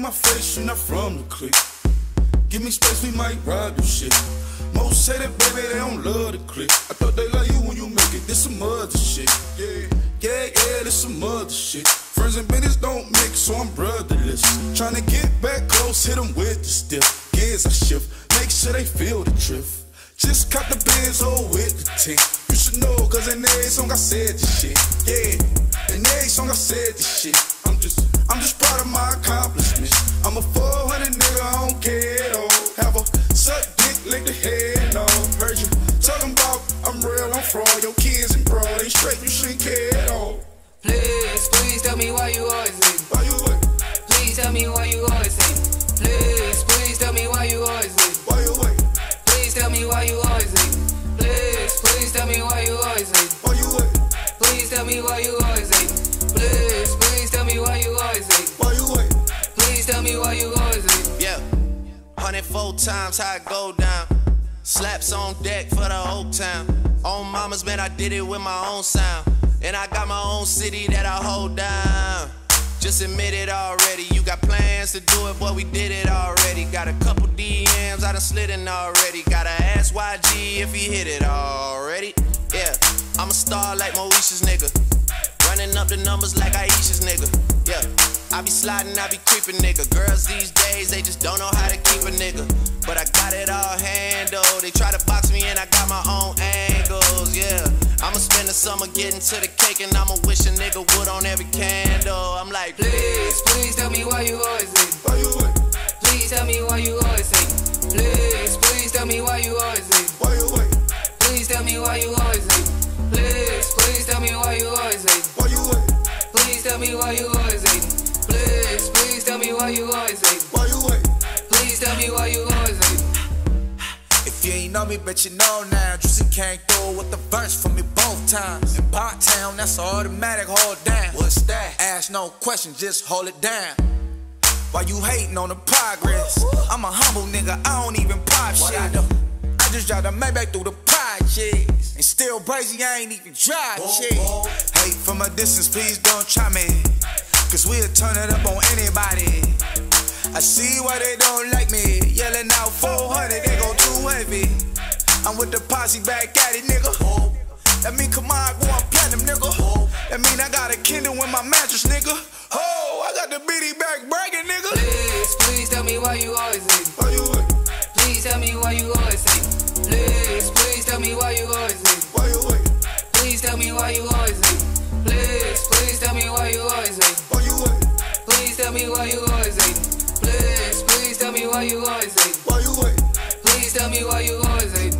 my face, you're not from the clique. Give me space, we might ride this shit. Most say that baby, they don't love the clique. I thought they love you when you make it. This some other shit. Yeah, yeah, yeah, this some other shit. Friends and business don't mix, so I'm brotherless. Tryna get back close, hit them with the stiff. Gears I shift, make sure they feel the drift. Just cut the Benz oh with the tint. You should know, cause in every song I said this shit. Yeah, in every song I said this shit. Straight, you shouldn't care at all. Please, please tell me why you always hate. Why you wait? Please tell me why you always hate. Please, please tell me why you always hate. Why you wait? Please tell me why you always hate. Please, please tell me why you always hate. Why you wait? Please tell me why you always hate. Please, please tell me why you always hate. Why you wait? Please tell me why you always hate. Yeah, 104 times how it go down. Slaps on deck for the whole town. On mamas, man, I did it with my own sound. And I got my own city that I hold down. Just admit it already. You got plans to do it, but we did it already. Got a couple DMs, I done slid in already. Gotta ask YG if he hit it already. Yeah, I'm a star like Moesha's nigga. Running up the numbers like Aisha's nigga. Yeah, I be sliding, I be creeping nigga. Girls these days, they just don't know how to keep a nigga. But I got it all handled. They try to box me in, I got my own angles. I'ma spend the summer getting to the cake and I'ma wish a nigga would on every candle. I'm like, Please, please tell me why you always hate. Why you wait? Please tell me why you always hate. Please, please tell me why you always hate. Why you wait? Please tell me why you always hate. Please, please tell me why you always hate. Why you wait? Please tell me why you always hate. Please, please tell me why you always hate. Why you wait? Please tell me why you know me, but you know now. Juicy came through with the verse for me both times. In Pot Town, that's automatic, hold down. What's that? Ask no question, just hold it down. Why you hating on the progress? I'm a humble nigga, I don't even pop shit. I, do? I just drive the Maybach through the projects. And still crazy, I ain't even drive shit. Hate from a distance, please don't try me. Cause we'll turn it up on anybody. I see why they don't like me. Yelling out 400, they go too heavy. I'm with the posse back at it, nigga. That mean come on, going platinum, nigga. That mean I got a Kindle in my mattress, nigga. Oh, I got the BD back bragging, nigga. Please, please tell me why you always hate. Why you wait? Please tell me why you always hate. Please, please tell me why you always hate. Why you wait? Please tell me why you always hate. Please, please tell me why you always hate. Why you wait? Please tell me why you always hate. Please, please tell me why you always hate. Why you wait? Please tell me why you always hate.